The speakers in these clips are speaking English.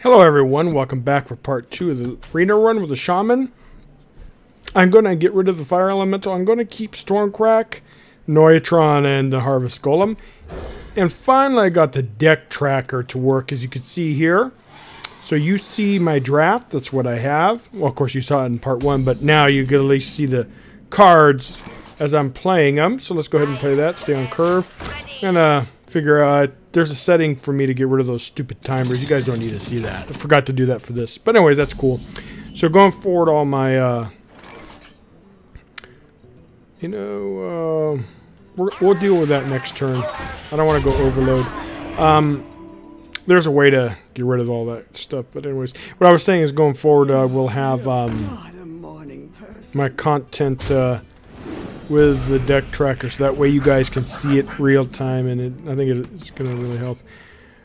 Hello everyone, welcome back for part two of the arena run with the shaman. I'm going to get rid of the fire elemental. I'm going to keep Stormcrack, Neutron, and the Harvest Golem. And finally I got the deck tracker to work as you can see here. So you see my draft, that's what I have. Well of course you saw it in part one, but now you can at least see the cards as I'm playing them. So let's go ahead and play that, stay on curve. And uh, figure out there's a setting for me to get rid of those stupid timers. You guys don't need to see that. I forgot to do that for this. But anyways, that's cool. So going forward, all my, uh, you know, uh, we will deal with that next turn. I don't want to go overload. Um, there's a way to get rid of all that stuff. But anyways, what I was saying is going forward, uh, we'll have um, my content uh, with the deck tracker so that way you guys can see it real time and it, I think it's going to really help.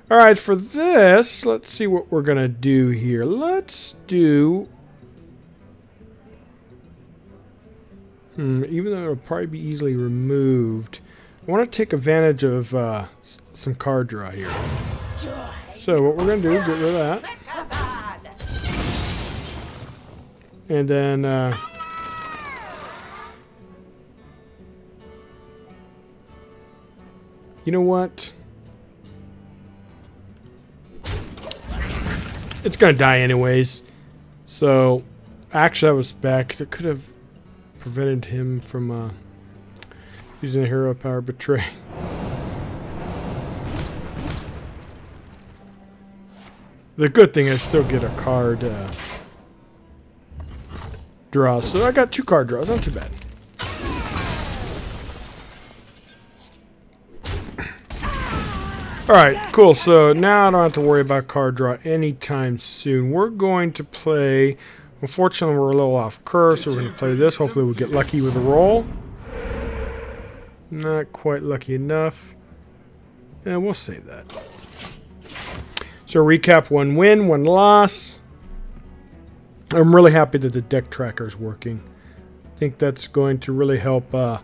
Alright, for this, let's see what we're going to do here. Let's do... Hmm, even though it'll probably be easily removed, I want to take advantage of uh, some card draw here. So what we're going to do, get rid of that. And then... Uh, You know what? It's gonna die anyways. So, actually I was back. It could have prevented him from uh, using a hero power betray. The good thing is I still get a card uh, draw. So I got two card draws. Not too bad. Alright, cool. So now I don't have to worry about card draw anytime soon. We're going to play... Unfortunately, we're a little off curve, so we're going to play this. Hopefully we'll get lucky with the roll. Not quite lucky enough. And we'll save that. So recap, one win, one loss. I'm really happy that the deck tracker is working. I think that's going to really help uh,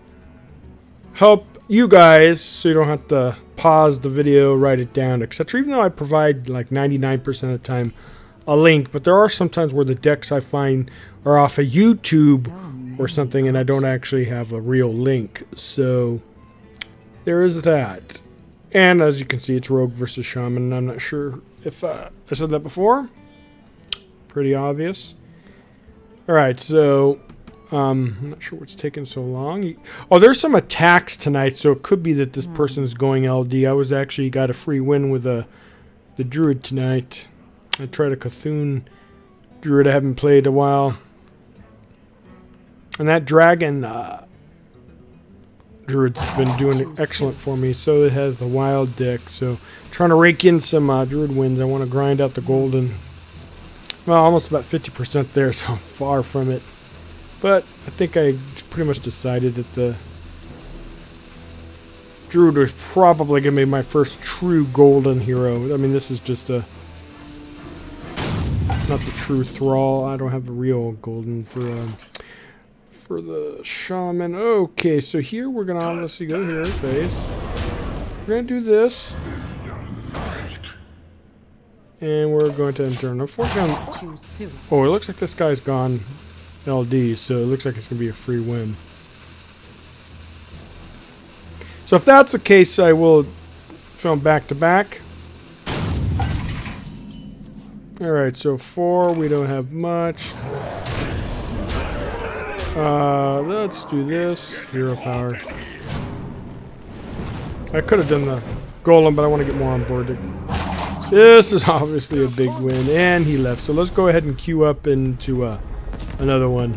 help you guys so you don't have to pause the video, write it down, etc. Even though I provide like 99% of the time a link, but there are sometimes where the decks I find are off of YouTube or something and I don't actually have a real link. So there is that. And as you can see, it's Rogue versus Shaman. I'm not sure if uh, I said that before. Pretty obvious. Alright, so um, I'm not sure what's taking so long. Oh, there's some attacks tonight, so it could be that this person is going LD. I was actually got a free win with a, the Druid tonight. I tried a C'Thun Druid I haven't played a while. And that Dragon uh, Druid's been doing excellent for me. So it has the Wild deck. So trying to rake in some uh, Druid wins. I want to grind out the Golden. Well, almost about 50% there, so I'm far from it. But I think I pretty much decided that the Druid was probably going to be my first true golden hero. I mean, this is just a... Not the true Thrall. I don't have a real golden for... Um, for the shaman. Okay, so here we're gonna obviously go here, face. We're gonna do this. And we're going to enter. Unfortunately, oh, it looks like this guy's gone LD, so it looks like it's going to be a free win. So if that's the case, I will film back to back. Alright, so four, we don't have much. Uh, let's do this. Zero power. I could have done the golem, but I want to get more on board. This is obviously a big win, and he left. So let's go ahead and queue up into uh, Another one.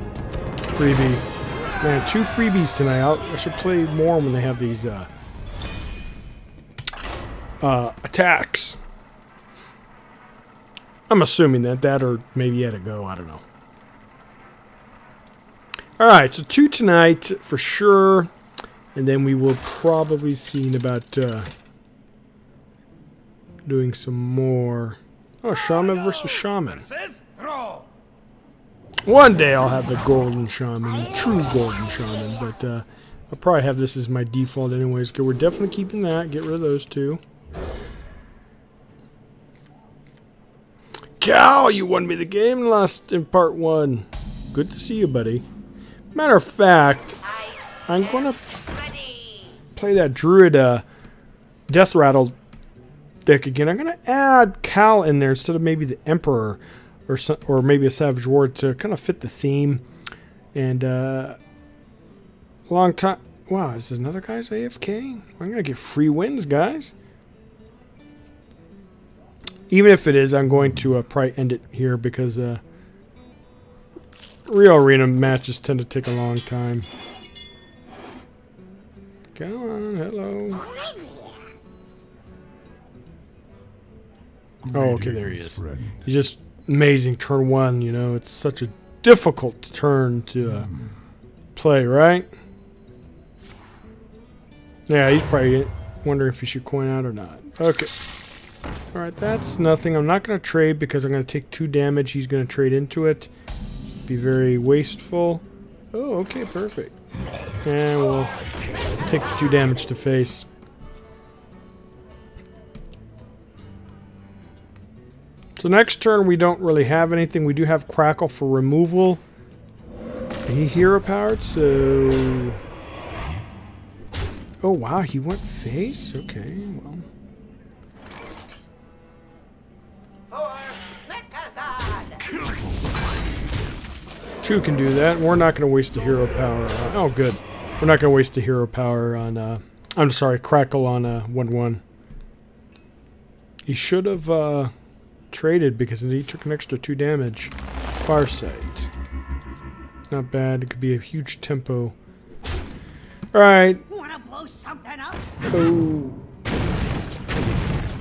Freebie. Man, two freebies tonight. I'll, i should play more when they have these uh, uh, attacks. I'm assuming that that or maybe had to go. I don't know. Alright, so two tonight for sure. And then we will probably see about uh, doing some more. Oh, Shaman versus Shaman. One day I'll have the golden shaman, the true golden shaman, but uh, I'll probably have this as my default anyways. Okay, we're definitely keeping that. Get rid of those two. Cal, you won me the game last in part one. Good to see you, buddy. Matter of fact, I'm gonna play that Druid uh, Death Rattle deck again. I'm gonna add Cal in there instead of maybe the Emperor or some, or maybe a Savage War to kind of fit the theme. And uh, long time. Wow, is another guy's AFK? I'm gonna get free wins, guys. Even if it is, I'm going to uh, probably end it here because uh, real arena matches tend to take a long time. Come on, hello. Oh, okay, there he is. He just amazing turn one, you know. It's such a difficult turn to uh, play, right? Yeah, he's probably wondering if he should coin out or not. Okay. Alright, that's nothing. I'm not going to trade because I'm going to take two damage. He's going to trade into it. Be very wasteful. Oh, okay, perfect. And we'll take the two damage to face. So next turn we don't really have anything. We do have Crackle for removal. He hero powered, so... Oh wow, he went face? Okay, well... Two can do that. We're not going to waste a hero power. On, oh, good. We're not going to waste a hero power on... Uh, I'm sorry, Crackle on uh, 1-1. Uh, he should have uh, traded because he took an extra 2 damage. Farsight. Not bad. It could be a huge tempo. Alright. Oh.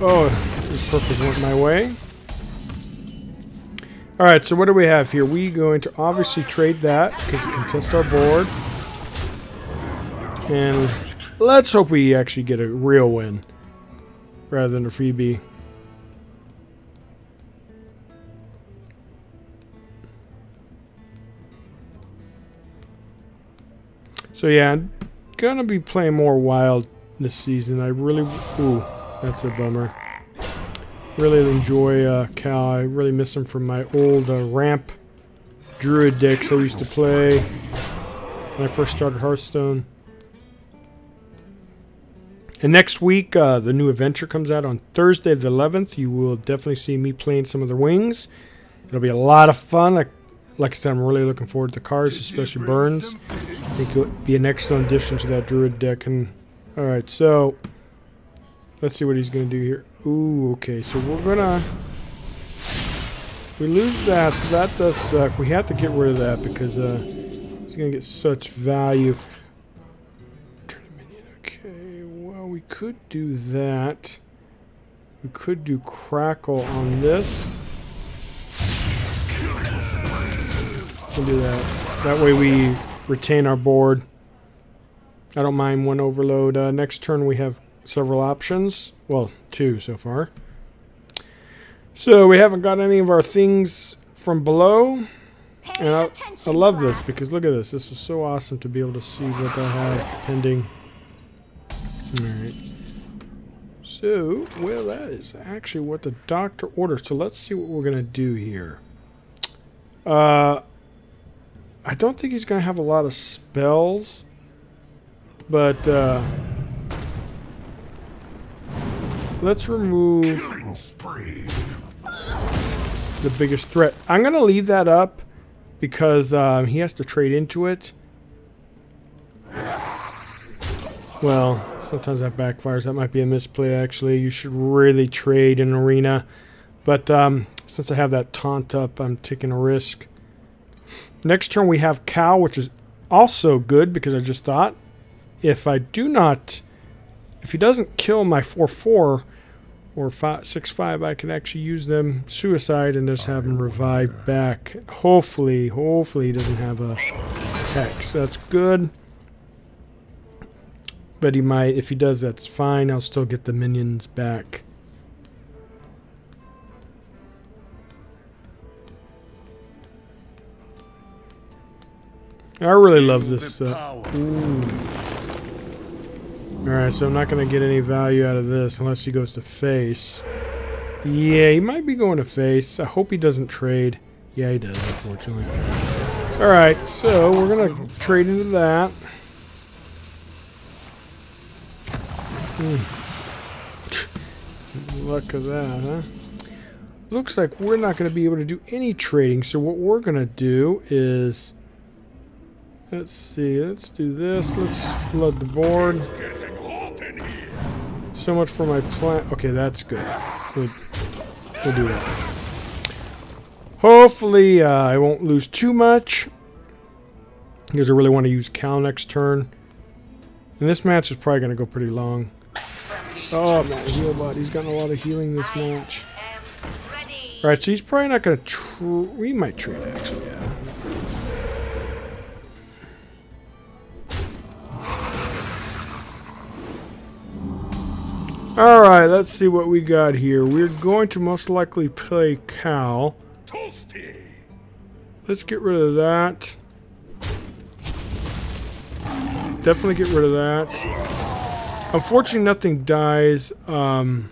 Oh, this purpose went my way. Alright, so what do we have here? We going to obviously trade that because it can test our board. And let's hope we actually get a real win rather than a freebie. So yeah, I'm gonna be playing more wild this season. I really, ooh, that's a bummer. Really enjoy uh, Cal. I really miss him from my old uh, ramp druid decks I used to play when I first started Hearthstone. And next week, uh, the new adventure comes out on Thursday the 11th. You will definitely see me playing some of the wings. It'll be a lot of fun. I, like I said, I'm really looking forward to the cards, especially Barnes. I think it'll be an excellent addition to that druid deck. And All right, so let's see what he's going to do here. Ooh, okay, so we're gonna... We lose that, so that does suck. We have to get rid of that because uh, he's gonna get such value. Okay, well, we could do that. We could do Crackle on this. We'll do that. That way we retain our board. I don't mind one overload. Uh, next turn we have several options. Well, two so far. So we haven't got any of our things from below. and I, I love this because look at this. This is so awesome to be able to see what I have pending. Alright. So, well, that is actually what the doctor ordered. So let's see what we're going to do here. Uh, I don't think he's going to have a lot of spells. But, uh, Let's remove the biggest threat. I'm going to leave that up because um, he has to trade into it. Well, sometimes that backfires. That might be a misplay, actually. You should really trade in arena. But um, since I have that taunt up, I'm taking a risk. Next turn we have Cal, which is also good because I just thought if I do not, if he doesn't kill my 4-4, or 6-5, I can actually use them suicide and just have him revive back. Hopefully, hopefully he doesn't have a hex. That's good. But he might. If he does, that's fine. I'll still get the minions back. I really love this stuff. Alright, so I'm not going to get any value out of this unless he goes to face. Yeah, he might be going to face. I hope he doesn't trade. Yeah, he does, unfortunately. Alright, so we're going to trade into that. Hmm. Luck of that, huh? Looks like we're not going to be able to do any trading, so what we're going to do is... Let's see, let's do this. Let's flood the board. So much for my plant. Okay, that's good. We'll, we'll do that. Hopefully, uh, I won't lose too much. Because I really want to use Cal next turn. And this match is probably going to go pretty long. Oh man, Healbot. He's gotten a lot of healing this match. Alright, so he's probably not going to... We might trade, actually, Alright, let's see what we got here. We're going to most likely play Cal. Let's get rid of that. Definitely get rid of that. Unfortunately, nothing dies. Um,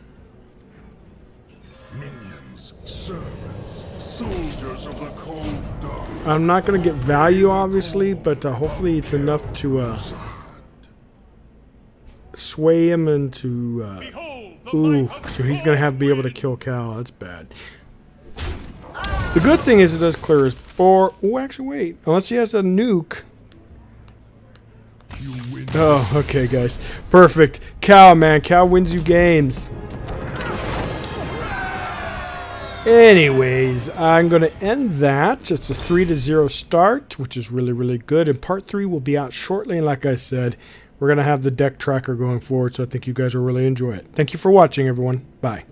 Minions, servants, soldiers of the cold dark. I'm not going to get value, obviously, but uh, hopefully it's enough to uh, sway him into... Uh, ooh, so he's going to have to be able to kill Cal. That's bad. The good thing is it does clear his board. Oh, actually, wait. Unless he has a nuke. Oh, okay, guys. Perfect. Cal, man. Cal wins you games. Anyways, I'm going to end that. It's a 3 to 0 start, which is really, really good. And part 3 will be out shortly. And like I said, we're going to have the deck tracker going forward, so I think you guys will really enjoy it. Thank you for watching, everyone. Bye.